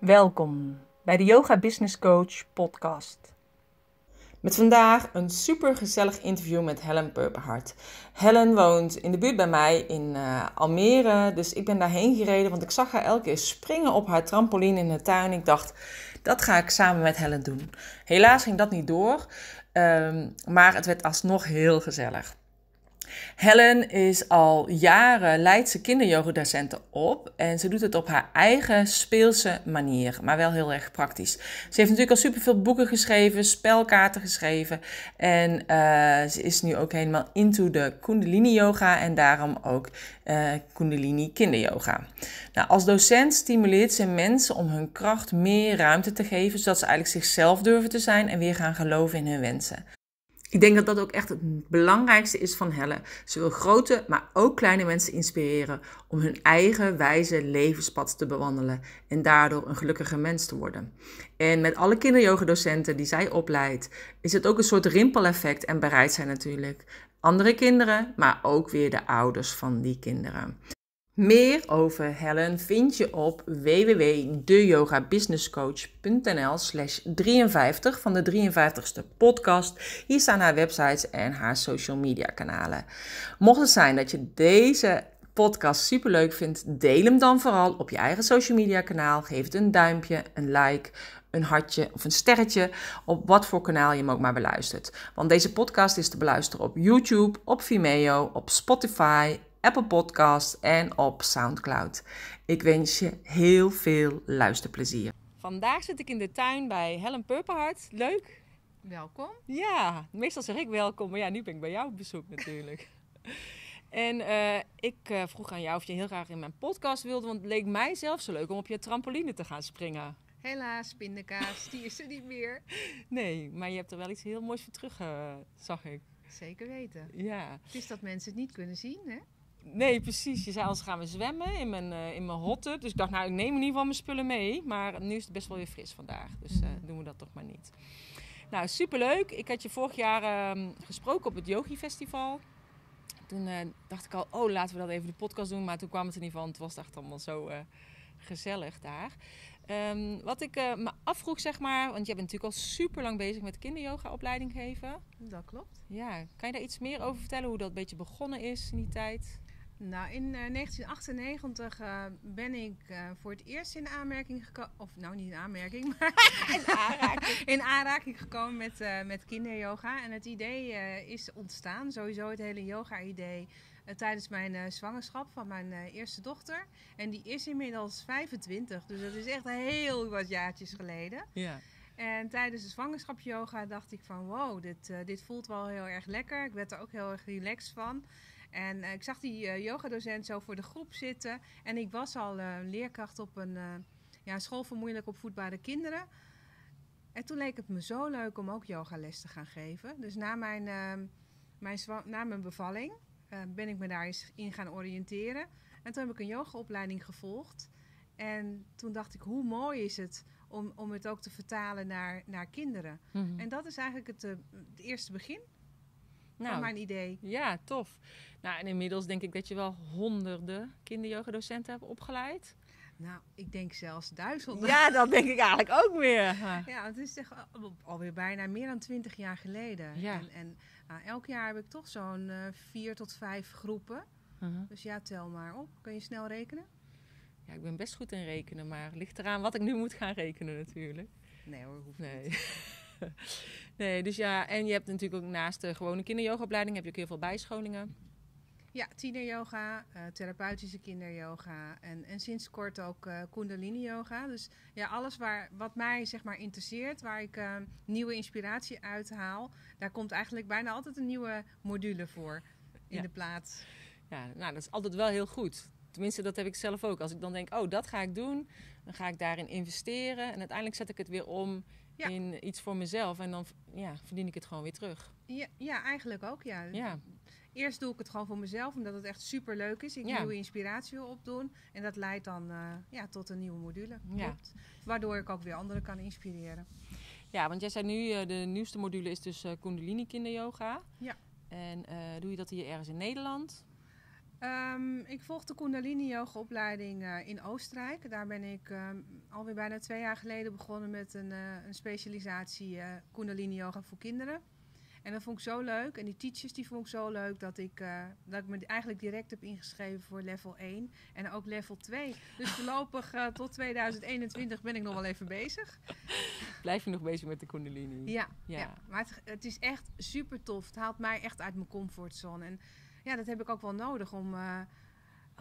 Welkom bij de Yoga Business Coach podcast. Met vandaag een super gezellig interview met Helen Purperhart. Helen woont in de buurt bij mij in uh, Almere, dus ik ben daarheen gereden, want ik zag haar elke keer springen op haar trampoline in de tuin. Ik dacht, dat ga ik samen met Helen doen. Helaas ging dat niet door, um, maar het werd alsnog heel gezellig. Helen is al jaren Leidse kinderyogadocenten op en ze doet het op haar eigen speelse manier, maar wel heel erg praktisch. Ze heeft natuurlijk al superveel boeken geschreven, spelkaarten geschreven en uh, ze is nu ook helemaal into de Kundalini yoga en daarom ook uh, Kundalini kinderyoga. Nou, als docent stimuleert ze mensen om hun kracht meer ruimte te geven, zodat ze eigenlijk zichzelf durven te zijn en weer gaan geloven in hun wensen. Ik denk dat dat ook echt het belangrijkste is van Helle. Ze wil grote, maar ook kleine mensen inspireren om hun eigen wijze levenspad te bewandelen en daardoor een gelukkiger mens te worden. En met alle kinderyogadocenten die zij opleidt, is het ook een soort rimpeleffect en bereidt zij natuurlijk andere kinderen, maar ook weer de ouders van die kinderen. Meer over Helen vind je op www.deyogabusinesscoach.nl slash 53 van de 53ste podcast. Hier staan haar websites en haar social media kanalen. Mocht het zijn dat je deze podcast super leuk vindt, deel hem dan vooral op je eigen social media kanaal. Geef het een duimpje, een like, een hartje of een sterretje op wat voor kanaal je hem ook maar beluistert. Want deze podcast is te beluisteren op YouTube, op Vimeo, op Spotify Apple Podcast en op SoundCloud. Ik wens je heel veel luisterplezier. Vandaag zit ik in de tuin bij Helen Purperhart. Leuk. Welkom. Ja, meestal zeg ik welkom, maar ja, nu ben ik bij jou op bezoek natuurlijk. en uh, ik uh, vroeg aan jou of je heel graag in mijn podcast wilde, want het leek mij zelf zo leuk om op je trampoline te gaan springen. Helaas, pindakaas, die is er niet meer. Nee, maar je hebt er wel iets heel moois voor terug, uh, zag ik. Zeker weten. Ja. Het is dat mensen het niet kunnen zien, hè? Nee, precies. Je zei als gaan we zwemmen in mijn, uh, in mijn hotte. Dus ik dacht, nou, ik neem in ieder geval mijn spullen mee. Maar nu is het best wel weer fris vandaag. Dus uh, doen we dat toch maar niet. Nou, superleuk. Ik had je vorig jaar uh, gesproken op het Yogi Festival. Toen uh, dacht ik al, oh, laten we dat even de podcast doen. Maar toen kwam het in ieder geval, het was echt allemaal zo gezellig daar. Um, wat ik me afvroeg, zeg maar, want jij bent natuurlijk al super lang bezig met kinderyoga-opleiding geven. Dat klopt. Ja, kan je daar iets meer over vertellen, hoe dat een beetje begonnen is in die tijd? Nou, in uh, 1998 uh, ben ik uh, voor het eerst in aanmerking gekomen, of nou niet in aanmerking, maar in aanraking, in aanraking gekomen met, met kinderyoga. En het idee is ontstaan, sowieso het hele yoga-idee, tijdens mijn zwangerschap van mijn eerste dochter. En die is inmiddels 25, dus dat is echt heel wat jaartjes geleden. Ja. En tijdens de zwangerschap yoga dacht ik van wow, dit, dit voelt wel heel erg lekker. Ik werd er ook heel erg relaxed van. En uh, ik zag die uh, yogadocent zo voor de groep zitten. En ik was al uh, leerkracht op een ja, school voor moeilijk opvoedbare kinderen. En toen leek het me zo leuk om ook yogales te gaan geven. Dus na mijn, mijn, na mijn bevalling ben ik me daar eens in gaan oriënteren. En toen heb ik een yogaopleiding gevolgd. En toen dacht ik, hoe mooi is het om, om het ook te vertalen naar, naar kinderen. Mm -hmm. En dat is eigenlijk het, het eerste begin nou, mijn idee. Ja, tof. Nou, en inmiddels denk ik dat je wel honderden kinderyogadocenten hebt opgeleid. Nou, ik denk zelfs duizenden. Ja, dat denk ik eigenlijk ook weer. Ja, het is echt alweer bijna meer dan twintig jaar geleden. Ja. En, en nou, elk jaar heb ik toch zo'n uh, vier tot vijf groepen. Uh -huh. Dus ja, tel maar op. Kun je snel rekenen? Ja, ik ben best goed in rekenen, maar het ligt eraan wat ik nu moet gaan rekenen natuurlijk. Nee hoor, hoeft nee. niet. nee, dus ja, en je hebt natuurlijk ook naast de gewone kinderyogaopleiding heb je ook heel veel bijscholingen. Ja, tieneryoga, uh, therapeutische kinderyoga en, en sinds kort ook uh, kundalini yoga. Dus ja, alles waar, wat mij zeg maar interesseert, waar ik uh, nieuwe inspiratie uithaal, daar komt eigenlijk bijna altijd een nieuwe module voor in ja. de plaats. Ja, nou dat is altijd wel heel goed. Tenminste, dat heb ik zelf ook. Als ik dan denk, oh, dat ga ik doen, dan ga ik daarin investeren en uiteindelijk zet ik het weer om ja. in iets voor mezelf en dan ja, verdien ik het gewoon weer terug. Ja, ja eigenlijk ook, ja. ja. Eerst doe ik het gewoon voor mezelf, omdat het echt super leuk is. Ik ja. nieuwe inspiratie wil opdoen. En dat leidt dan uh, ja, tot een nieuwe module. Ja. Waardoor ik ook weer anderen kan inspireren. Ja, want jij zei nu, uh, de nieuwste module is dus uh, Kundalini kinderyoga. Ja. En doe je dat hier ergens in Nederland? Ehm, ik volg de Kundalini Yoga opleiding uh, in Oostenrijk. Daar ben ik um, alweer bijna twee jaar geleden begonnen met een, uh, een specialisatie uh, Kundalini Yoga voor kinderen. En dat vond ik zo leuk. En die teachers die vond ik zo leuk dat ik, dat ik me eigenlijk direct heb ingeschreven voor level 1 en ook level 2. Dus voorlopig tot 2021 ben ik nog wel even bezig. Blijf je nog bezig met de Kundalini? Ja, ja. ja. maar het, het, is echt super tof. Het haalt mij echt uit mijn comfortzone. En ja, dat heb ik ook wel nodig om, uh,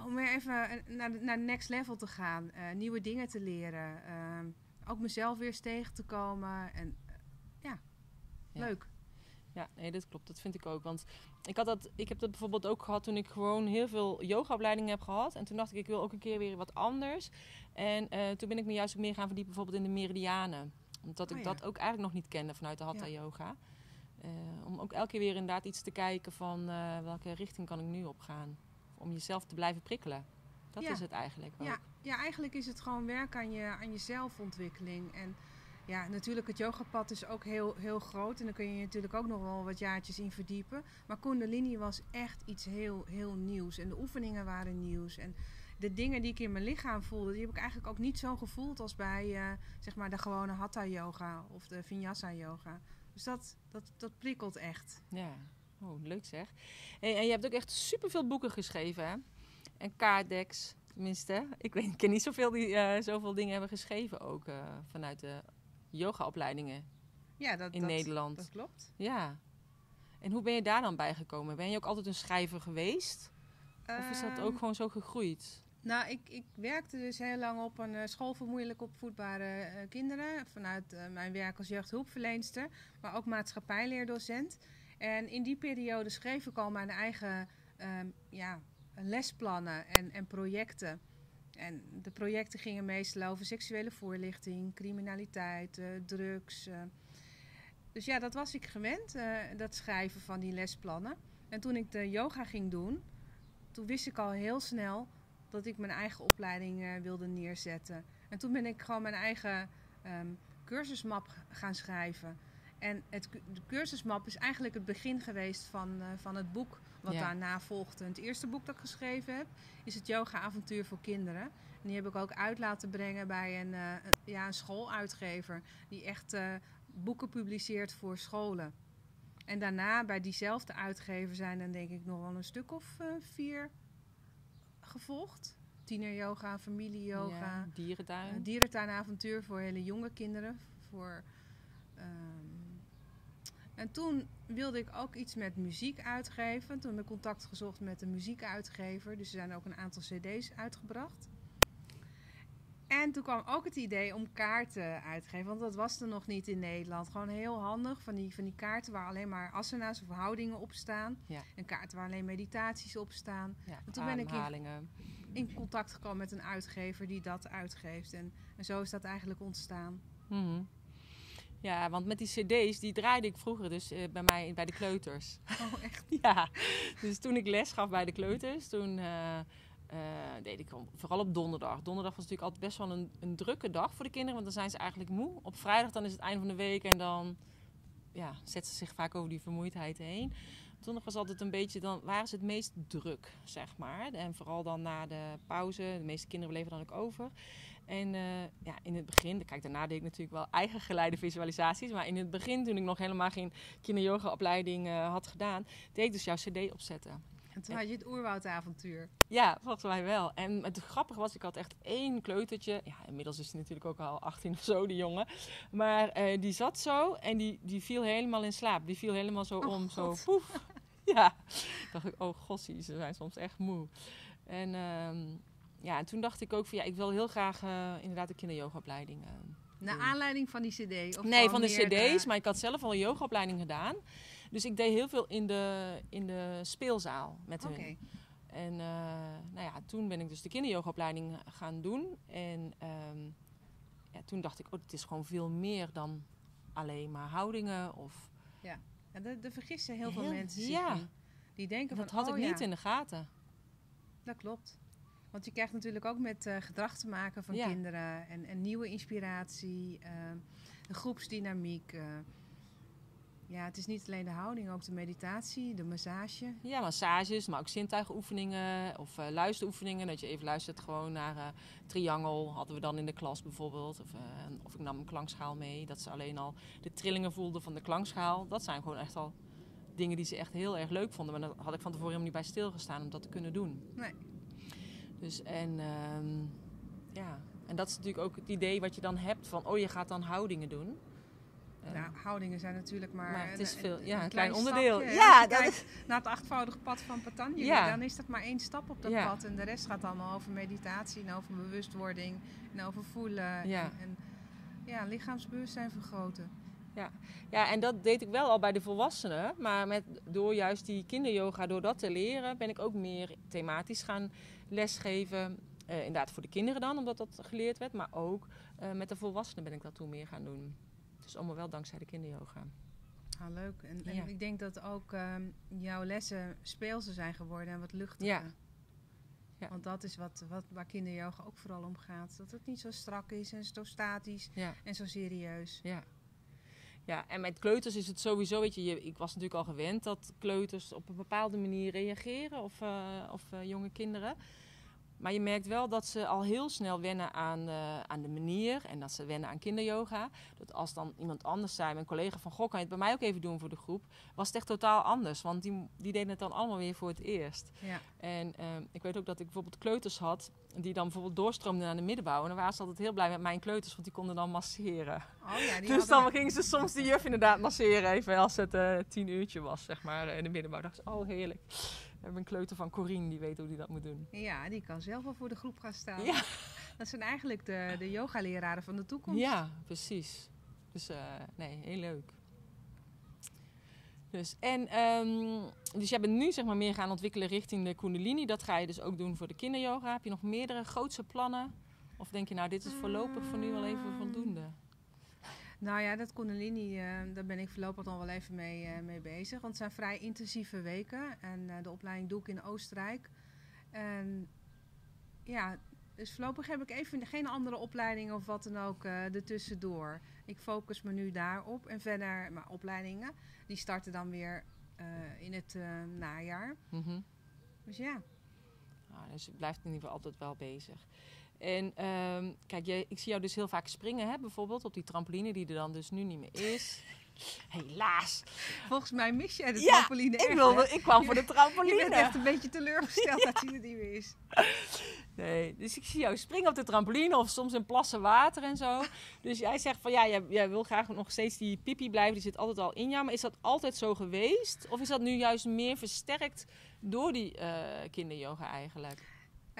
om weer even naar, naar de next level te gaan. Uh, nieuwe dingen te leren. Uh, ook mezelf weer eens tegen te komen. En eh, ja, ja, leuk. Ja, nee, dat klopt. Dat vind ik ook. Want ik, had dat, ik heb dat bijvoorbeeld ook gehad toen ik gewoon heel veel yogaopleidingen heb gehad. En toen dacht ik, ik wil ook een keer weer wat anders. En toen ben ik me juist ook meer gaan verdiepen bijvoorbeeld in de meridianen. Omdat ik oh dat ook eigenlijk nog niet kende vanuit de Hatha Yoga. Uh, om ook elke keer weer inderdaad iets te kijken van uh, welke richting kan ik nu op gaan. Om jezelf te blijven prikkelen. Dat ja. is het eigenlijk ook. Ja. ja, eigenlijk is het gewoon werk aan je, aan je zelfontwikkeling. En ja, natuurlijk het yogapad is ook heel, heel groot. En daar kun je natuurlijk ook nog wel wat jaartjes in verdiepen. Maar Kundalini was echt iets heel, heel nieuws. En de oefeningen waren nieuws. En de dingen die ik in mijn lichaam voelde, die heb ik eigenlijk ook niet zo gevoeld als bij uh, zeg maar de gewone Hatha yoga of de Vinyasa yoga. Dus dat, dat, dat prikkelt echt. Ja, oh, leuk zeg. En, en je hebt ook echt superveel boeken geschreven, hè? En kaartdeks, tenminste. Ik, weet, ik ken niet zoveel die uh, zoveel dingen hebben geschreven ook uh, vanuit de yogaopleidingen ja, dat, in dat, Nederland. Dat klopt. Ja. En hoe ben je daar dan bij gekomen? Ben je ook altijd een schrijver geweest? Of is dat ook Ehm, gewoon zo gegroeid? Nou, ik, ik werkte dus heel lang op een eh, school voor moeilijk opvoedbare eh, kinderen. Vanuit eh, mijn werk als jeugdhulpverleenster, maar ook maatschappijleerdocent. En in die periode schreef ik al mijn eigen ehm, ja, lesplannen en, en projecten. En de projecten gingen meestal over seksuele voorlichting, criminaliteit, drugs. Dus ja, dat was ik gewend, dat schrijven van die lesplannen. En toen ik de yoga ging doen, toen wist ik al heel snel dat ik mijn eigen opleiding eh, wilde neerzetten. En toen ben ik gewoon mijn eigen ehm, cursusmap gaan schrijven. En het, de cursusmap is eigenlijk het begin geweest van, eh, van het boek wat Ja. daarna volgde. En het eerste boek dat ik geschreven heb is het Yoga Avontuur voor Kinderen. En die heb ik ook uit laten brengen bij een, eh, ja, een schooluitgever die echt boeken publiceert voor scholen. En daarna bij diezelfde uitgever zijn dan denk ik nog wel een stuk of vier gevolgd. Tieneryoga, familieyoga, Ja, dierentuin. dierentuinavontuur voor hele jonge kinderen. Voor, ehm, en toen wilde ik ook iets met muziek uitgeven. Toen heb ik contact gezocht met een muziekuitgever. Dus er zijn ook een aantal cd's uitgebracht. En toen kwam ook het idee om kaarten uit te geven. Want dat was er nog niet in Nederland. Gewoon heel handig. Van die, van die kaarten waar alleen maar asana's of houdingen op staan. Ja. En kaarten waar alleen meditaties op staan ja, toen ben ik in- contact gekomen met een uitgever die dat uitgeeft. En, en zo is dat eigenlijk ontstaan. Mhm. Ja, want met die cd's, die draaide ik vroeger dus eh, bij mij bij de kleuters. Oh, echt? ja, dus toen ik les gaf bij de kleuters, toen eh, eh, deed ik vooral op donderdag. Donderdag was natuurlijk altijd best wel een, een drukke dag voor de kinderen, want dan zijn ze eigenlijk moe. Op vrijdag dan is het einde van de week en dan ja, zetten ze zich vaak over die vermoeidheid heen. Zondag was altijd een beetje, dan waren ze het meest druk, zeg maar. En vooral dan na de pauze. De meeste kinderen bleven dan ook over. En eh, ja, in het begin, kijk, daarna deed ik natuurlijk wel eigen geleide visualisaties. Maar in het begin, toen ik nog helemaal geen kinderyoga-opleiding eh, had gedaan, deed ik dus jouw cd opzetten. En toen had je het oerwoudavontuur. Ja, volgens mij wel. En het grappige was, ik had echt één kleutertje. Ja, inmiddels is hij natuurlijk ook al 18 of zo, die jongen. Maar eh, die zat zo en die, die viel helemaal in slaap. Die viel helemaal zo Oh, om, zo poef. Ja, dacht ik, oh gossie, ze zijn soms echt moe. En ehm, ja, en toen dacht ik ook van, ja, ik wil heel graag eh, inderdaad een kinderyogaopleiding. eh, Naar aanleiding van die cd? Of Nee, van de cd's, maar ik had zelf al een yogaopleiding gedaan. Dus ik deed heel veel in de, in de speelzaal met Oké. hun. En eh, nou ja, toen ben ik dus de kinderyogaopleiding gaan doen. En ehm, ja, toen dacht ik, oh, het is gewoon veel meer dan alleen maar houdingen. Of, En daar daar vergissen heel veel mensen ja. in. Die denken dat van, had oh ik ja, niet in de gaten. Dat klopt. Want je krijgt natuurlijk ook met eh, gedrag te maken van Ja. kinderen. En, en nieuwe inspiratie, eh, de groepsdynamiek. Eh. ja, het is niet alleen de houding, ook de meditatie, de massage. Ja, massages, maar ook zintuigoefeningen of uh, luisteroefeningen. Dat je even luistert gewoon naar uh, triangel, hadden we dan in de klas bijvoorbeeld. Of, uh, of ik nam een klankschaal mee, dat ze alleen al de trillingen voelden van de klankschaal. Dat zijn gewoon echt al dingen die ze echt heel erg leuk vonden. Maar daar had ik van tevoren helemaal niet bij stilgestaan om dat te kunnen doen. Nee. Dus en um, ja, en dat is natuurlijk ook het idee wat je dan hebt van, oh je gaat dan houdingen doen. Nou, houdingen zijn natuurlijk maar, maar het is een, veel, een, ja, een een klein, klein onderdeel. stapje. Ja, dat is, naar het achtvoudige pad van Patanjali, Ja. dan is dat maar één stap op dat Ja. pad. En de rest gaat allemaal over meditatie en over bewustwording en over voelen. Ja. En, en ja, lichaamsbewustzijn vergroten. ja, en dat deed ik wel al bij de volwassenen. Maar met, door juist die kinderyoga, door dat te leren, ben ik ook meer thematisch gaan lesgeven. Eh, inderdaad voor de kinderen dan, omdat dat geleerd werd. Maar ook eh, met de volwassenen ben ik dat toen meer gaan doen. Dus allemaal wel dankzij de kinderyoga. Ah, leuk. En, en Ja. ik denk dat ook ehm, jouw lessen speelse zijn geworden en wat luchtiger. Ja. Ja. Want dat is wat, wat, waar kinderyoga ook vooral om gaat. Dat het niet zo strak is en zo statisch Ja. en zo serieus. Ja. Ja, en met kleuters is het sowieso, weet je, je- ik was natuurlijk al gewend dat kleuters op een bepaalde manier reageren of, eh, of eh, jonge kinderen. Maar je merkt wel dat ze al heel snel wennen aan, eh, aan de manier en dat ze wennen aan kinderyoga. Dat als dan iemand anders zei, mijn collega van Goh, kan je het bij mij ook even doen voor de groep, was het echt totaal anders. Want die, die deden het dan allemaal weer voor het eerst. Ja. En eh, ik weet ook dat ik bijvoorbeeld kleuters had die dan bijvoorbeeld doorstroomden naar de middenbouw. En dan waren ze altijd heel blij met mijn kleuters, want die konden dan masseren. Oh ja, die Dus hadden- dan gingen ze soms de juf inderdaad masseren, even als het eh, tien uurtje was, zeg maar, in de middenbouw. dacht ze, oh heerlijk. We hebben een kleuter van Corine, die weet hoe die dat moet doen. Ja, die kan zelf wel voor de groep gaan staan. Ja. Dat zijn eigenlijk de, de yogaleraren van de toekomst. Ja, precies. Dus eh, nee, heel leuk. Dus, en, ehm, dus jij bent nu zeg maar meer gaan ontwikkelen richting de Kundalini. Dat ga je dus ook doen voor de kinderyoga. Heb je nog meerdere grootse plannen? Of denk je nou, dit is voorlopig voor nu wel even voldoende? Nou ja, dat Kundalini, eh, daar ben ik voorlopig nog wel even mee, eh, mee bezig. Want het zijn vrij intensieve weken. En eh, de opleiding doe ik in Oostenrijk. En ja, dus voorlopig heb ik even geen andere opleiding of wat dan ook ertussendoor. Ik focus me nu daarop. En verder, mijn opleidingen, die starten dan weer in het najaar. Mhm. Dus ja, Nou, dus je blijft in ieder geval altijd wel bezig. En ehm, kijk, jij, ik zie jou dus heel vaak springen, hè, bijvoorbeeld op die trampoline, die er dan dus nu niet meer is. Helaas. volgens mij mis jij de Ja, trampoline Ik, echt, wilde, hè? ik kwam Je voor de Je trampoline. bent echt een beetje teleurgesteld dat hij er niet meer is. Nee, dus ik zie jou springen op de trampoline of soms in plassen water en zo. Dus jij zegt van ja, jij, jij wil graag nog steeds die pipi blijven, die zit altijd al in jou. Maar is dat altijd zo geweest? Of is dat nu juist meer versterkt door die eh kinderyoga eigenlijk?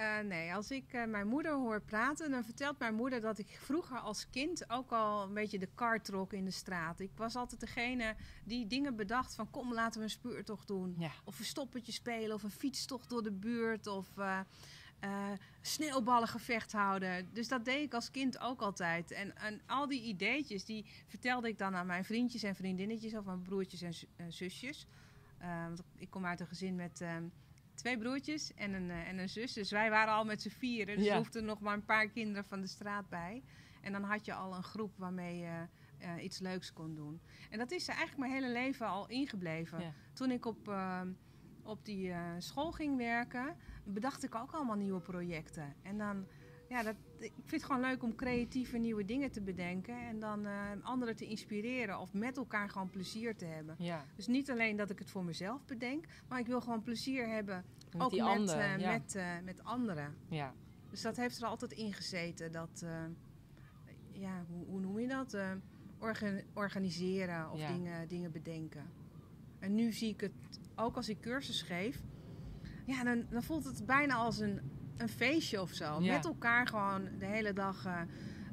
Eh, nee, als ik eh, mijn moeder hoor praten, dan vertelt mijn moeder dat ik vroeger als kind ook al een beetje de kar trok in de straat. Ik was altijd degene die dingen bedacht van kom laten we een speurtocht doen. Ja. Of een stoppertje spelen of een fietstocht door de buurt of eh eh, sneeuwballengevecht houden. Dus dat deed ik als kind ook altijd. En, en al die ideetjes die vertelde ik dan aan mijn vriendjes en vriendinnetjes of aan broertjes en zu- zusjes. Want ik kom uit een gezin met ehm, twee broertjes en een, eh, en een zus. Dus wij waren al met z'n vieren. Dus Ja. er hoefden nog maar een paar kinderen van de straat bij. En dan had je al een groep waarmee je eh, iets leuks kon doen. En dat is eigenlijk mijn hele leven al ingebleven. Ja. Toen ik op, ehm, op die eh, school ging werken, bedacht ik ook allemaal nieuwe projecten. En dan, ja, dat, ik vind het gewoon leuk om creatieve nieuwe dingen te bedenken. En dan eh, anderen te inspireren of met elkaar gewoon plezier te hebben. Ja, Dus niet alleen dat ik het voor mezelf bedenk, maar ik wil gewoon plezier hebben. met ook met, anderen. eh, ja. met, eh, met anderen. ja. Dus dat heeft er altijd in gezeten. Dat, ja, hoe, hoe noem je dat? Orga- organiseren of Ja. dingen, dingen bedenken. En nu zie ik het ook als ik cursus geef. Ja, dan, dan voelt het bijna als een, een feestje of zo. Ja. Met elkaar gewoon de hele dag eh,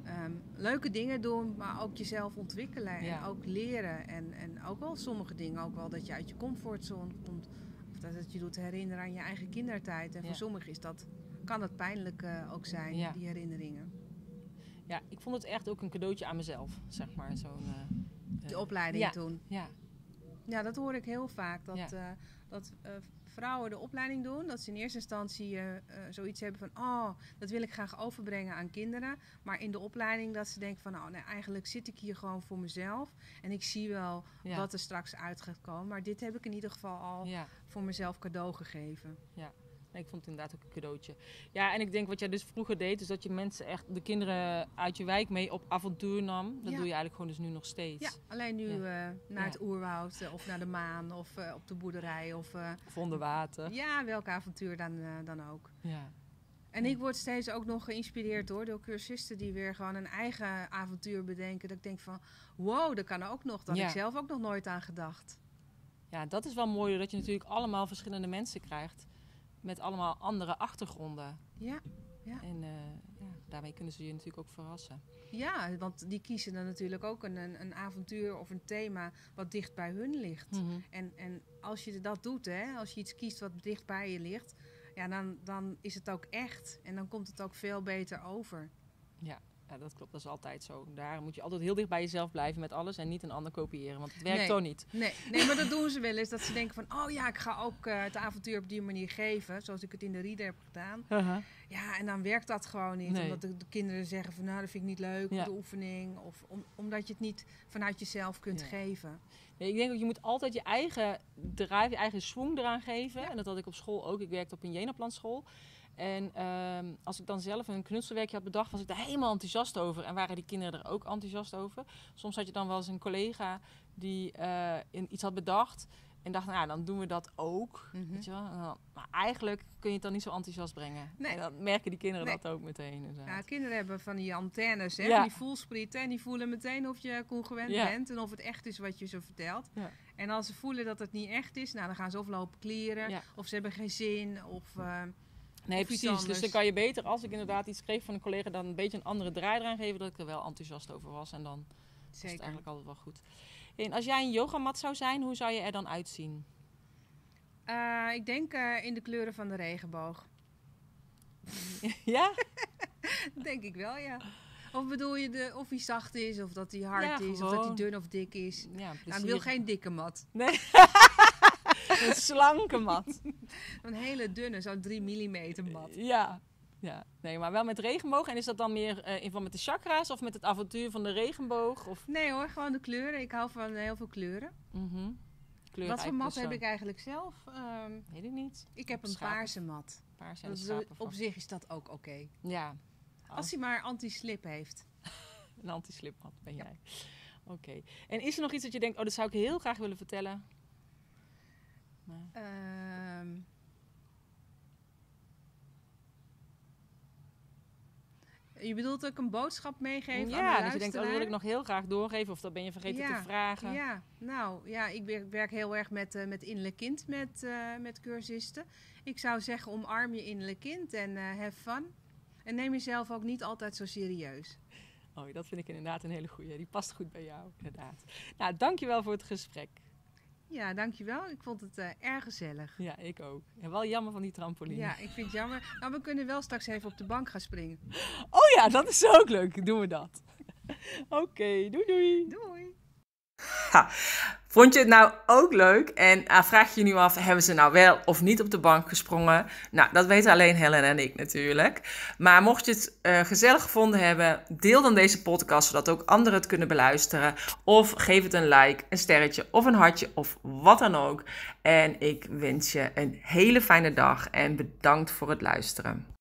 ehm, leuke dingen doen, maar ook jezelf ontwikkelen Ja. en ook leren. En, en ook wel sommige dingen, ook wel dat je uit je comfortzone komt. Of dat het je doet herinneren aan je eigen kindertijd. En voor sommigen is dat, kan het pijnlijk eh, ook zijn, Ja. die herinneringen. ja, ik vond het echt ook een cadeautje aan mezelf, zeg maar. Zo'n, eh, De opleiding ja. toen. Ja. Ja, dat hoor ik heel vaak. Dat, dat vrouwen de opleiding doen, dat ze in eerste instantie uh, zoiets hebben van, oh, dat wil ik graag overbrengen aan kinderen. Maar in de opleiding dat ze denken van, nou, nee, eigenlijk zit ik hier gewoon voor mezelf. En ik zie wel wat er straks uit gaat komen. Maar dit heb ik in ieder geval al voor mezelf cadeau gegeven. Ja ik vond het inderdaad ook een cadeautje. Ja, en ik denk wat jij dus vroeger deed, is dat je mensen echt, de kinderen uit je wijk mee op avontuur nam. Dat doe je eigenlijk gewoon dus nu nog steeds. Ja, alleen nu eh, naar het oerwoud eh, of naar de maan of uh, op de boerderij. Of, of onder water. Ja, welk avontuur dan, dan ook. Ja. En ik word steeds ook nog geïnspireerd hoor, door cursisten die weer gewoon een eigen avontuur bedenken. Dat ik denk van, wow, dat kan ook nog. Dat ik zelf ook nog nooit aan gedacht. Ja, dat is wel mooi, dat je natuurlijk allemaal verschillende mensen krijgt met allemaal andere achtergronden. Ja. ja. En uh, ja, daarmee kunnen ze je natuurlijk ook verrassen. Ja, want die kiezen dan natuurlijk ook een, een, avontuur of een thema wat dicht bij hun ligt. Mhm. en, en als je dat doet, hè, als je iets kiest wat dicht bij je ligt, ja, dan, dan is het ook echt. En dan komt het ook veel beter over. Ja, ja, dat klopt. Dat is altijd zo. Daar moet je altijd heel dicht bij jezelf blijven met alles en niet een ander kopiëren. Want het werkt nee. toch niet. Nee. nee, maar dat doen ze wel eens. Dat ze denken van, oh ja, ik ga ook uh, het avontuur op die manier geven. Zoals ik het in de reader heb gedaan. Ja, en dan werkt dat gewoon niet. Omdat de, kinderen zeggen van, nou, dat vind ik niet leuk. Ja. De oefening. Of omdat je het niet vanuit jezelf kunt geven. Nee, ik denk dat je moet altijd je eigen drive, je eigen swing eraan geven. En dat had ik op school ook. Ik werkte op een Jenaplanschool. school. En ehm, als ik dan zelf een knutselwerkje had bedacht, was ik daar helemaal enthousiast over. En waren die kinderen er ook enthousiast over. Soms had je dan wel eens een collega die uh, in, iets had bedacht. En dacht, nou, dan doen we dat ook. Mhm. weet je wel? Dan, maar eigenlijk kun je het dan niet zo enthousiast brengen. Nee. En dan merken die kinderen dat ook meteen. Ja, kinderen hebben van die antennes, hè, ja. die voelsprieten. En die voelen meteen of je congruent ja. bent en of het echt is wat je ze vertelt. Ja. En als ze voelen dat het niet echt is, nou, dan gaan ze of lopen kleren. Of ze hebben geen zin. Of... Uh, Nee, precies. Dus dan kan je beter, als ik inderdaad iets kreeg van een collega, dan een beetje een andere draai eraan geven, dat ik er wel enthousiast over was. En dan Zeker. is het eigenlijk altijd wel goed. En als jij een yogamat zou zijn, hoe zou je er dan uitzien? Uh, ik denk uh, in de kleuren van de regenboog. ja? denk ik wel, ja. Of bedoel je de, of hij zacht is, of dat hij hard is, of dat hij dun of dik is? Ja, nou, ik wil geen dikke mat. Nee. een slanke mat. een hele dunne, zo'n 3 mm mat. Ja. Ja, nee, maar wel met regenboog. En is dat dan meer uh, in verband met de chakra's of met het avontuur van de regenboog? Of? Nee hoor, gewoon de kleuren. Ik hou van heel veel kleuren. Mm Wat voor mat heb ik eigenlijk zelf? Um, Weet ik niet. Ik heb een paarse mat. Paarse en dus op zich is dat ook oké. Ja. Als hij maar anti-slip heeft. een anti-slip mat ben jij. Oké. En is er nog iets dat je denkt, oh, dat zou ik heel graag willen vertellen? Ehm, je bedoelt ook een boodschap meegeven ja, aan de dus je denkt, oh, dat wil ik nog heel graag doorgeven. Of dat ben je vergeten te vragen. Ja, nou ja, ik werk, heel erg met, uh, met innerlijk kind met, uh, met cursisten. Ik zou zeggen, omarm je innerlijk kind en uh, have fun. En neem jezelf ook niet altijd zo serieus. Oh, dat vind ik inderdaad een hele goeie. Die past goed bij jou, inderdaad. Nou, dankjewel voor het gesprek. Ja, dankjewel. Ik vond het uh, erg gezellig. Ja, ik ook. En wel jammer van die trampoline. Ja, ik vind het jammer. Nou, we kunnen wel straks even op de bank gaan springen. Oh ja, dat is ook leuk. Doen we dat. Oké, doei doei. Doei. Ha, vond je het nou ook leuk? En uh, vraag je je nu af, hebben ze nou wel of niet op de bank gesprongen? Nou, dat weten alleen Helen en ik natuurlijk. Maar mocht je het uh, gezellig gevonden hebben, deel dan deze podcast zodat ook anderen het kunnen beluisteren. Of geef het een like, een sterretje of een hartje of wat dan ook. En ik wens je een hele fijne dag en bedankt voor het luisteren.